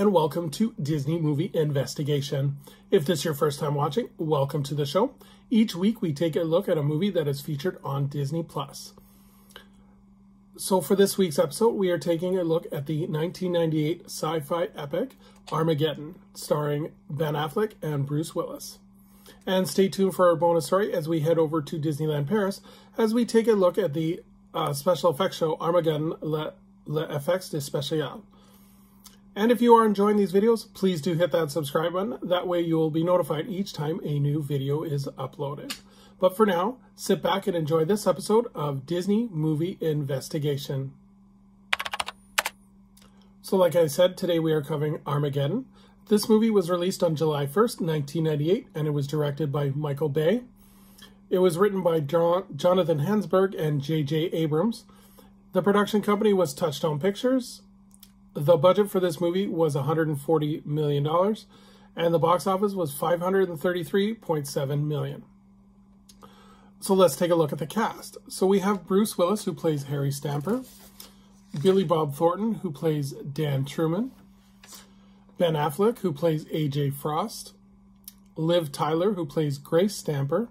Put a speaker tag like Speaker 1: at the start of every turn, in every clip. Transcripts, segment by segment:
Speaker 1: And welcome to Disney Movie Investigation. If this is your first time watching, welcome to the show. Each week we take a look at a movie that is featured on Disney Plus. So for this week's episode, we are taking a look at the 1998 sci-fi epic Armageddon, starring Ben Affleck and Bruce Willis. And stay tuned for our bonus story as we head over to Disneyland Paris as we take a look at the uh, special effects show Armageddon Le, Le Effects de Spécial. And if you are enjoying these videos, please do hit that subscribe button. That way you will be notified each time a new video is uploaded. But for now, sit back and enjoy this episode of Disney Movie Investigation. So like I said, today we are covering Armageddon. This movie was released on July 1st, 1998, and it was directed by Michael Bay. It was written by Jonathan Hensberg and J.J. Abrams. The production company was Touchstone Pictures, the budget for this movie was $140 million, and the box office was 533.7 million. So let's take a look at the cast. So we have Bruce Willis, who plays Harry Stamper, Billy Bob Thornton, who plays Dan Truman, Ben Affleck, who plays AJ Frost, Liv Tyler, who plays Grace Stamper,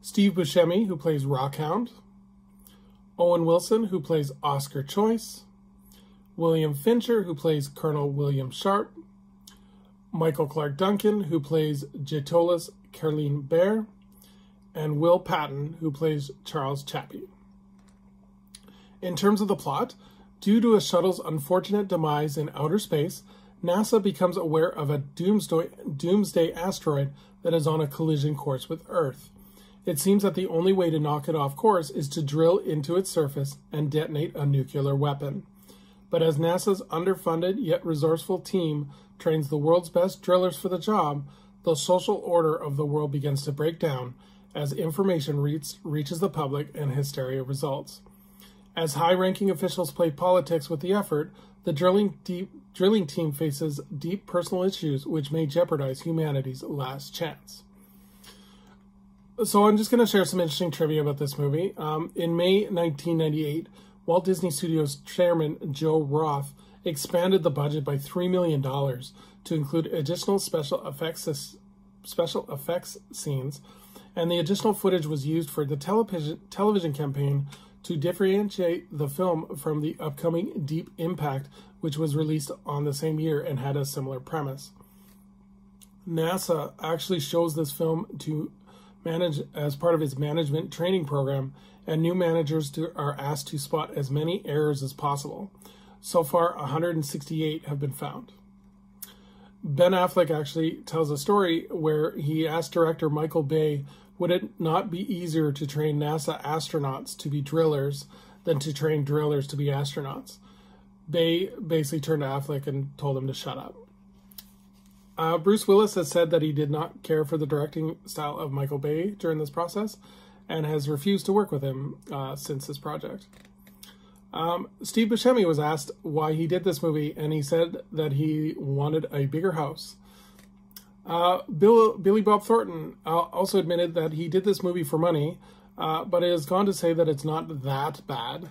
Speaker 1: Steve Buscemi, who plays Rockhound, Owen Wilson, who plays Oscar Choice, William Fichtner, who plays Colonel William Sharp, Michael Clarke Duncan, who plays Jetolas Caroline Bear, and Will Patton, who plays Charles Chappie. In terms of the plot, due to a shuttle's unfortunate demise in outer space, NASA becomes aware of a doomsday, doomsday asteroid that is on a collision course with Earth. It seems that the only way to knock it off course is to drill into its surface and detonate a nuclear weapon. But as NASA's underfunded yet resourceful team trains the world's best drillers for the job, the social order of the world begins to break down as information reach, reaches the public and hysteria results. As high ranking officials play politics with the effort, the drilling, deep, drilling team faces deep personal issues which may jeopardize humanity's last chance. So, I'm just going to share some interesting trivia about this movie. Um, in May 1998, Walt Disney Studios chairman Joe Roth expanded the budget by $3 million to include additional special effects special effects scenes, and the additional footage was used for the television television campaign to differentiate the film from the upcoming Deep Impact, which was released on the same year and had a similar premise. NASA actually shows this film to manage as part of its management training program and new managers to, are asked to spot as many errors as possible. So far, 168 have been found. Ben Affleck actually tells a story where he asked director Michael Bay, would it not be easier to train NASA astronauts to be drillers than to train drillers to be astronauts? Bay basically turned to Affleck and told him to shut up. Uh, Bruce Willis has said that he did not care for the directing style of Michael Bay during this process, and has refused to work with him uh, since this project. Um, Steve Buscemi was asked why he did this movie, and he said that he wanted a bigger house. Uh, Bill, Billy Bob Thornton uh, also admitted that he did this movie for money, uh, but has gone to say that it's not that bad.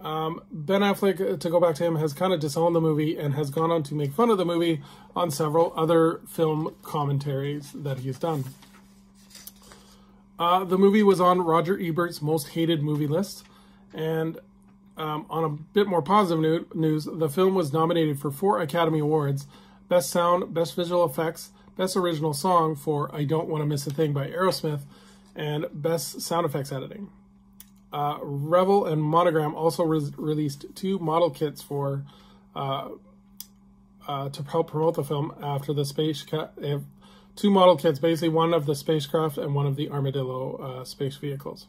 Speaker 1: Um, ben Affleck, uh, to go back to him, has kind of disowned the movie and has gone on to make fun of the movie on several other film commentaries that he's done. Uh, the movie was on Roger Ebert's most hated movie list. And um, on a bit more positive news, the film was nominated for four Academy Awards Best Sound, Best Visual Effects, Best Original Song for I Don't Want to Miss a Thing by Aerosmith, and Best Sound Effects Editing. Uh, Revell and Monogram also re released two model kits for uh, uh, to help promote the film after the space two model kits, basically one of the spacecraft and one of the Armadillo uh, space vehicles.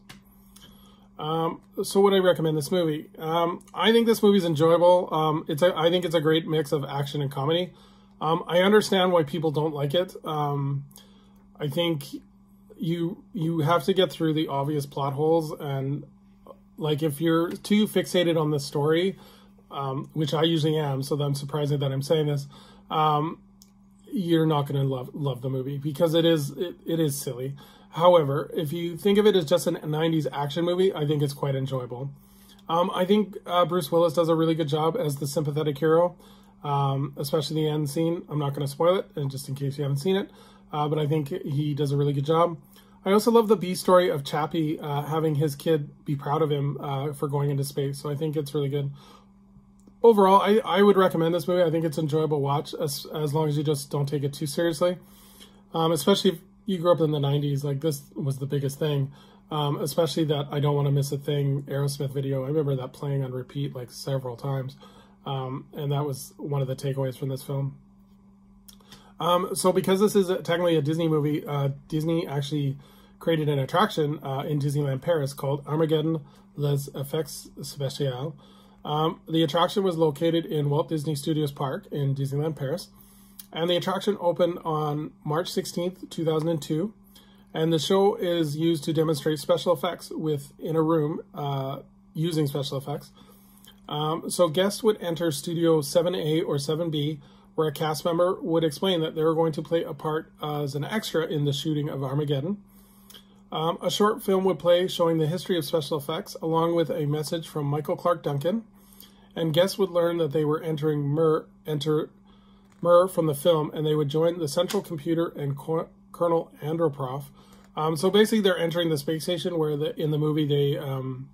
Speaker 1: Um, so would I recommend this movie? Um, I think this movie is enjoyable. Um, it's a, I think it's a great mix of action and comedy. Um, I understand why people don't like it. Um, I think you you have to get through the obvious plot holes and like if you're too fixated on the story, um, which I usually am, so I'm surprised that I'm saying this. Um, you're not going to love love the movie because it is it, it is silly. However, if you think of it as just a 90s action movie, I think it's quite enjoyable. Um, I think uh, Bruce Willis does a really good job as the sympathetic hero. um, especially the end scene. I'm not going to spoil it, and just in case you haven't seen it, uh, but I think he does a really good job. I also love the B story of Chappie uh, having his kid be proud of him uh, for going into space. So I think it's really good. Overall, I, I would recommend this movie. I think it's enjoyable watch as, as long as you just don't take it too seriously. Um, especially if you grew up in the 90s, like this was the biggest thing. Um, especially that I Don't Want to Miss a Thing Aerosmith video. I remember that playing on repeat like several times. Um, and that was one of the takeaways from this film. Um, so because this is technically a Disney movie, uh, Disney actually created an attraction uh, in Disneyland Paris called Armageddon Les Effets Spéciaux. Um, the attraction was located in Walt Disney Studios Park in Disneyland Paris, and the attraction opened on March 16th, 2002. And the show is used to demonstrate special effects within a room uh, using special effects. Um, so guests would enter Studio 7A or 7B, where a cast member would explain that they were going to play a part as an extra in the shooting of Armageddon. Um, a short film would play showing the history of special effects, along with a message from Michael Clarke Duncan. And guests would learn that they were entering Mir, enter Mir from the film, and they would join the central computer and Co Colonel Andropov. Um, so basically, they're entering the space station where the, in the movie they um,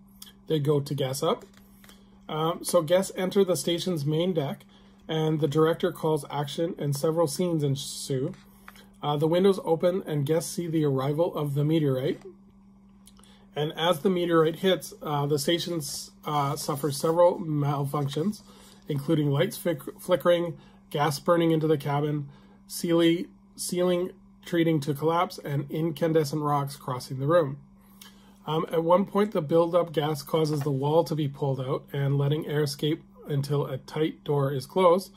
Speaker 1: they go to gas up. Um, so guests enter the station's main deck, and the director calls action, and several scenes ensue. Uh, the windows open and guests see the arrival of the meteorite. And as the meteorite hits, uh, the station uh, suffers several malfunctions, including lights flickering, gas burning into the cabin, ceiling, ceiling treating to collapse, and incandescent rocks crossing the room. Um, at one point, the buildup gas causes the wall to be pulled out and letting air escape until a tight door is closed.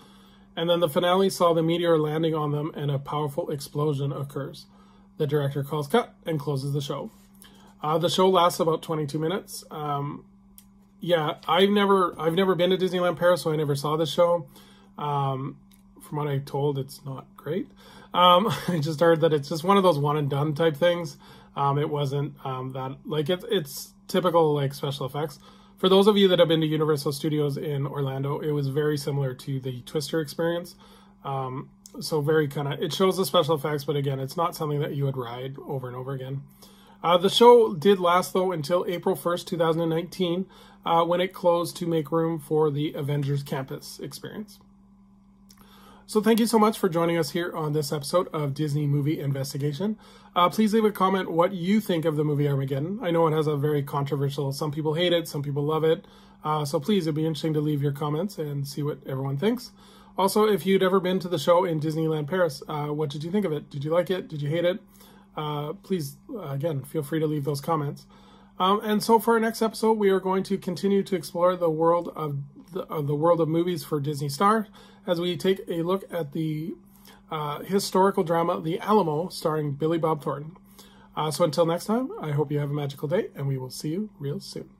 Speaker 1: And then the finale saw the meteor landing on them and a powerful explosion occurs. The director calls cut and closes the show. Uh, the show lasts about 22 minutes. Um, yeah, I've never I've never been to Disneyland Paris, so I never saw the show. Um, from what I'm told, it's not great. Um, I just heard that it's just one of those one and done type things. Um, it wasn't um, that like it's it's typical like special effects for those of you that have been to Universal Studios in Orlando, it was very similar to the Twister experience. Um, so very kind of, it shows the special effects, but again, it's not something that you would ride over and over again. Uh, the show did last though until April 1st, 2019, uh, when it closed to make room for the Avengers Campus experience. So thank you so much for joining us here on this episode of Disney Movie Investigation. Uh, please leave a comment what you think of the movie Armageddon. I know it has a very controversial, some people hate it, some people love it. Uh, so please, it'd be interesting to leave your comments and see what everyone thinks. Also, if you'd ever been to the show in Disneyland Paris, uh, what did you think of it? Did you like it? Did you hate it? Uh, please, uh, again, feel free to leave those comments. Um, and so for our next episode, we are going to continue to explore the world of the, of the world of movies for Disney Star as we take a look at the uh, historical drama The Alamo starring Billy Bob Thornton. Uh, so until next time, I hope you have a magical day and we will see you real soon.